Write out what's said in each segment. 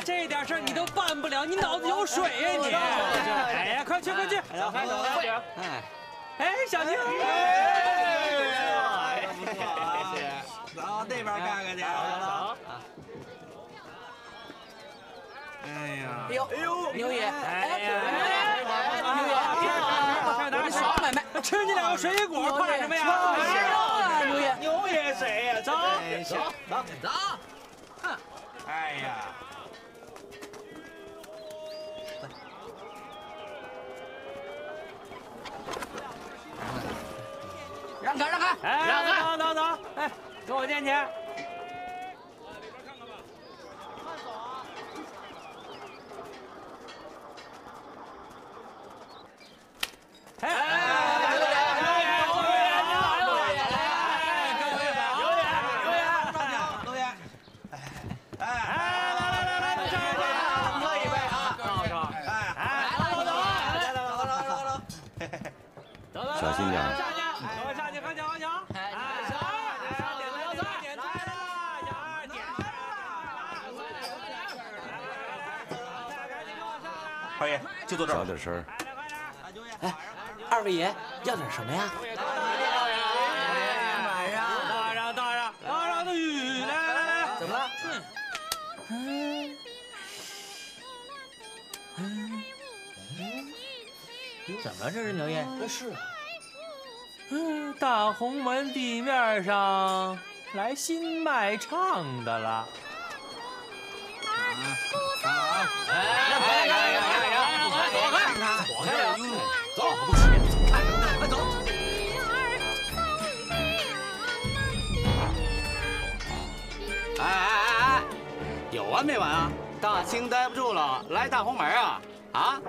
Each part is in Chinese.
这点事儿你都办不了，你脑子有水呀你！哎呀，快去快去！哎，快走，快点！哎，哎，小宁，哎，不错啊！走那边看看去。走。哎呀！哎呦哎呦，牛爷！哎呀！牛爷！快点，少买卖，吃你两个水果，怕什么呀？牛爷！牛爷谁呀？走走走走！哼！哎呀！让开让开！哎，让开！走走走！哎，给我进去。小心点。下去，我上去喝酒喝酒。哎，上，上点菜了，点菜了，小二点菜了。二爷，就坐这儿。小点声。哎，二位爷要点什么呀？晚上，大上，大上，大上的雨，来来来来，怎么了？嗯，嗯，怎么了？这是牛爷？是啊。嗯，大红门地面上来新卖唱的了。哎哎哎哎！有完没完啊？大清待不住了，来大红门啊！啊！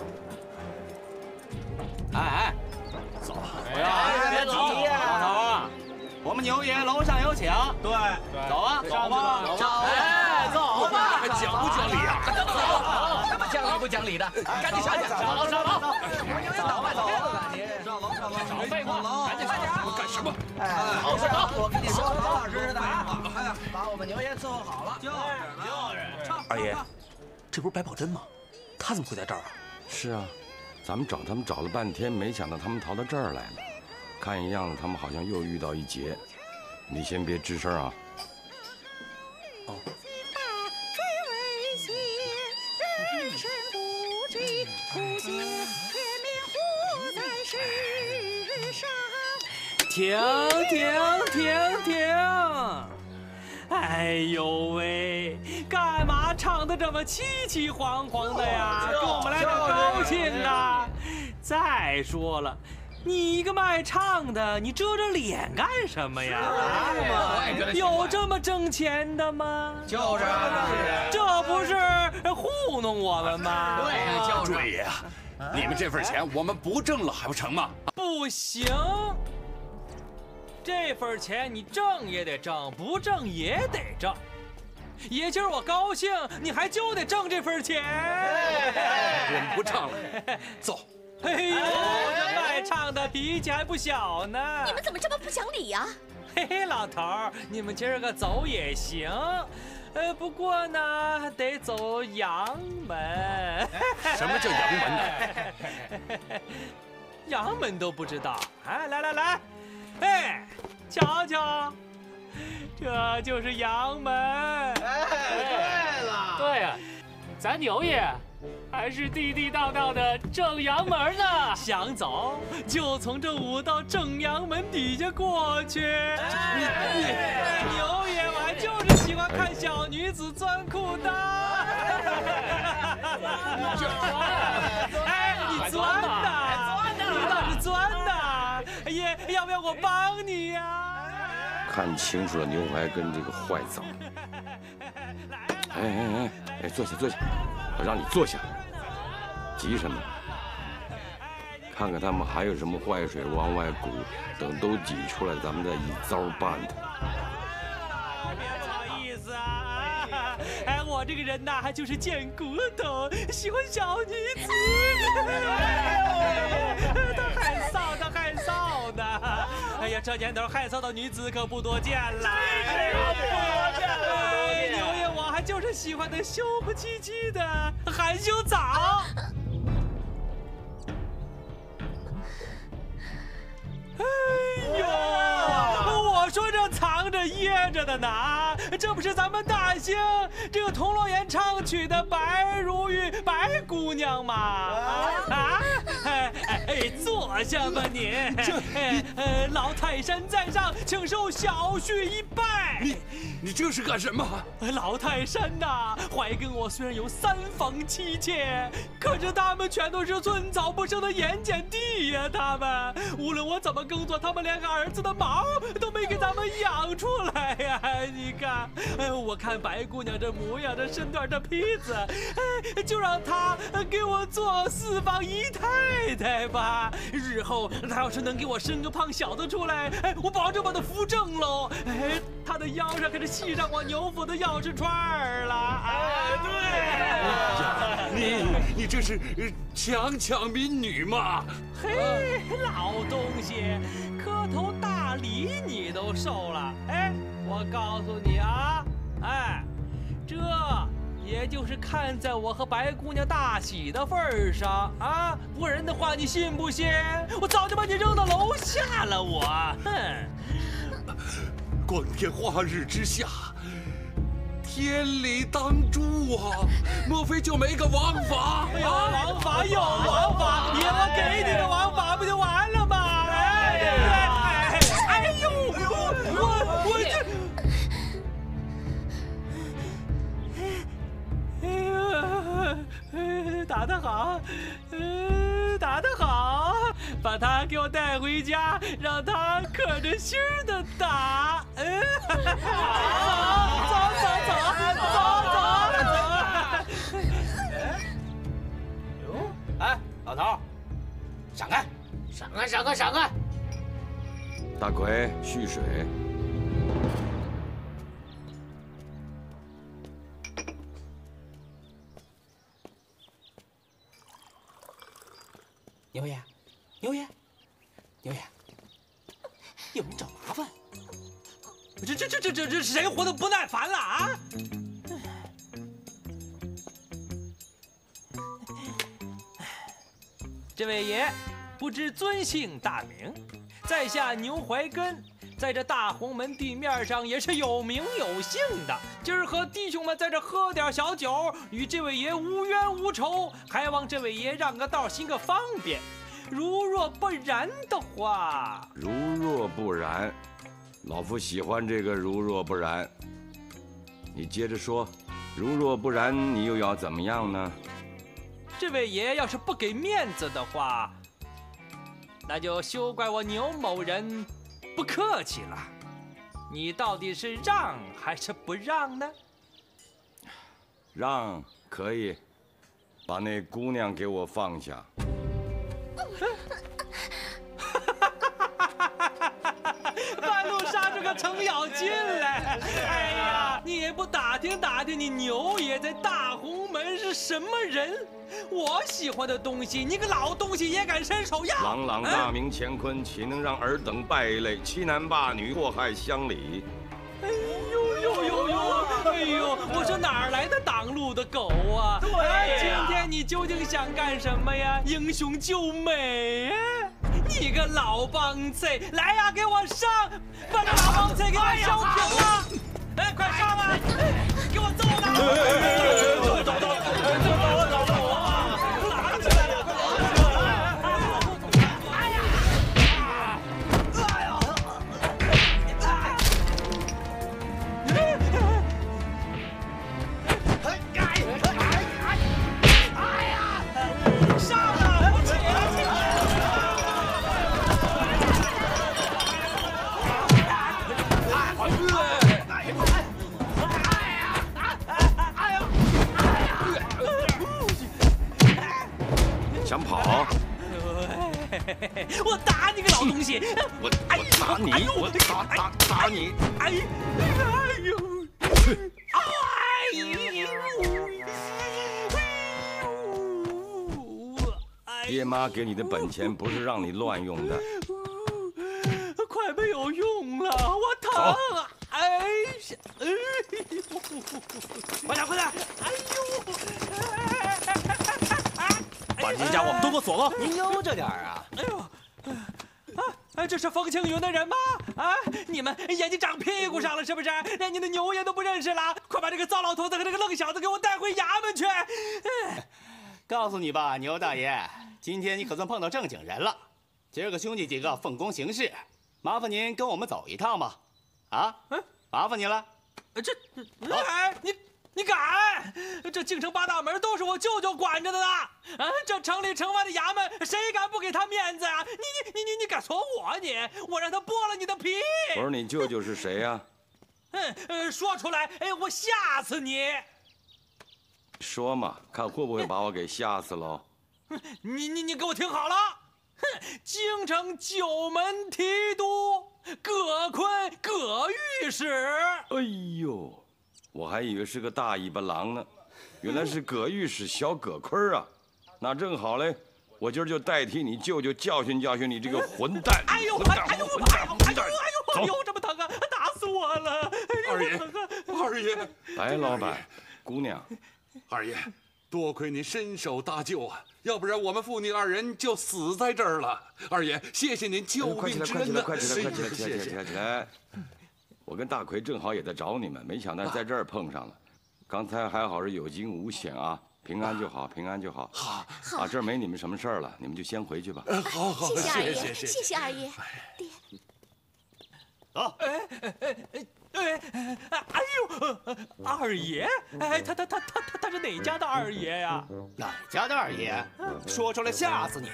哎哎，走！哎呀，别走！老头啊，我们牛爷楼上有请。对，走啊，走吧，走！哎，走吧！还讲不讲理啊？走走走！什么讲理不讲理的？赶紧下去！上楼上楼！走快走！上楼上楼！少废话！什么？哎，好事走！我跟你说，老老实实的啊！哎呀，把我们牛爷伺候好了。就是就是。二爷，这不是白宝珍吗？他怎么会在这儿啊？是啊，咱们找他们找了半天，没想到他们逃到这儿来了。看样子他们好像又遇到一劫。你先别吱声啊。哦。停停停停！哎呦喂，干嘛唱的这么凄凄惶惶的呀？给我们来点高兴的。再说了，你一个卖唱的，你遮着脸干什么呀？有这么挣钱的吗？就是啊，这不是糊弄我们吗？对，就是。朱爷啊，你们这份钱我们不挣了还不成吗？不行。这份钱你挣也得挣，不挣也得挣。爷今儿我高兴，你还就得挣这份钱。我们不唱了，走。哎呦，这卖唱的脾气还不小呢。你们怎么这么不讲理呀？嘿嘿，老头儿，你们今儿个走也行，呃，不过呢，得走阳门。什么叫阳门呢？阳门都不知道？哎，来来来。哎，瞧瞧，这就是阳门。哎，对了，对呀，咱牛爷还是地地道道的正阳门呢。想走就从这五道正阳门底下过去。牛爷，我还就是喜欢看小女子钻裤裆。哎，你钻的，你倒是钻的？爷，要不要我帮你呀？看清楚了牛怀跟这个坏枣。哎哎哎哎，坐下坐下，我让你坐下。急什么？看看他们还有什么坏水往外鼓，等都挤出来，咱们再一遭办他。别不好意思啊！哎，我这个人呐，就是贱骨头，喜欢小女子。他害臊，他害臊的。哎呀，这年头害臊的女子可不多见了。不多见了。哎，牛爷，我还就是喜欢那羞不唧唧的含羞草。哎呦，我说这藏着掖着的呢，这不是咱们大兴这个铜锣园唱曲的白如玉白姑娘吗？啊，坐下吧你。这呃，老泰山在上，请受小婿一拜。你你这是干什么？老泰山呐，怀跟我虽然有三房妻妾，可是他们全都是寸草不生的盐碱地呀！他们无论我怎么耕作，他们连个儿子的毛都没给咱们养出来哎，我看白姑娘这模样，这身段，这坯子，哎，就让她给我做四房姨太太吧。日后她要是能给我生个胖小子出来，哎，我保证把她扶正喽。哎，她的腰上可是系上我牛府的钥匙串儿了。哎，对。你你这是呃强抢民女吗？嘿，老东西，磕头大礼你都受了。哎，我告诉你啊，哎，这也就是看在我和白姑娘大喜的份儿上啊，不然的话，你信不信？我早就把你扔到楼下了。我，哼，光天化日之下，天理当诛啊！莫非就没个王法？有王法有王法，爷我给你个王法不就完了吗？我这。打得好，打得好，把他给我带回家，让他可着心的打。嗯，走走走走走走。哎，老头，闪开！闪开，闪开，闪开！大奎，蓄水。牛爷，牛爷，牛爷，有人找麻烦。这这这这这这谁活得不耐烦了啊？这位爷，不知尊姓大名，在下牛怀根，在这大红门地面上也是有名有姓的。今儿和弟兄们在这喝点小酒，与这位爷无冤无仇，还望这位爷让个道，行个方便。如若不然的话，如若不然，老夫喜欢这个如若不然。你接着说，如若不然，你又要怎么样呢？这位爷要是不给面子的话，那就休怪我牛某人不客气了。你到底是让还是不让呢？让可以，把那姑娘给我放下。半路杀出个程咬金来！你也不打听打听，你牛爷在大红门是什么人？我喜欢的东西，你个老东西也敢伸手要？朗朗大明乾坤，岂能让尔等败类？欺男霸女，祸害乡里。哎呦呦呦呦！哎呦，我说哪儿来的挡路的狗啊？对呀，今天你究竟想干什么呀？英雄救美啊！你个老帮菜，来呀，给我上，把这老帮菜给我削平了！哎，快上来！给我揍他！想跑？我打你个老东西！我我打你！我打打打你！哎呦！哎呦！哎呦！哎爹妈给你的本钱不是让你乱用的。快没有用了，我疼啊！哎呀！哎呦！快点！这家伙都给我锁了！您悠着点啊！哎呦，啊，这是风清云的人吗？啊，你们眼睛长屁股上了是不是？连你的牛爷都不认识了？快把这个糟老头子和这个愣小子给我带回衙门去！告诉你吧，牛大爷，今天你可算碰到正经人了。今儿个兄弟几个奉公行事，麻烦您跟我们走一趟吧。啊，麻烦您了。这，哎，你你敢？这京城八大门都是我舅舅管着的呢！啊，这城里城外的衙门，谁敢不给他面子啊？你你你你你敢锁我你？我让他剥了你的皮！我说你舅舅是谁呀？嗯，呃，说出来，哎，我吓死你！说嘛，看会不会把我给吓死喽？你你你给我听好了！哼，京城九门提督葛坤葛御史。哎呦，我还以为是个大尾巴狼呢，原来是葛御史小葛坤啊！那正好嘞，我今儿就代替你舅舅教训教训你这个混蛋！哎呦，混蛋！哎呦，混蛋！哎呦，混蛋！哎呦，哎呦，这么疼啊！打死我了！二爷，二爷，白老板，姑娘，二爷，多亏您伸手搭救啊，要不然我们父女二人就死在这儿了。二爷，谢谢您救命之快起来，恩快起来，快起来，起来，谢谢起来，起来！我跟大奎正好也在找你们，没想到在这儿碰上了。刚才还好是有惊无险啊，平安就好，平安就好。好，好，这儿没你们什么事儿了，你们就先回去吧。呃好好，谢谢二爷，谢谢谢二爷，爹。走。哎，哎呦，二爷，哎，他他他他他他是哪家的二爷呀？哪家的二爷？说出来吓死你！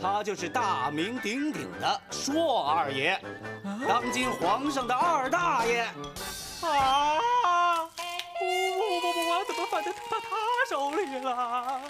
他就是大名鼎鼎的硕二爷，当今皇上的二大爷。啊！我我我我怎么反正到他手里了？